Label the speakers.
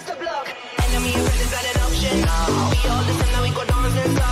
Speaker 1: across the block. Enemy and is not an option. We all listen now we go dance and start.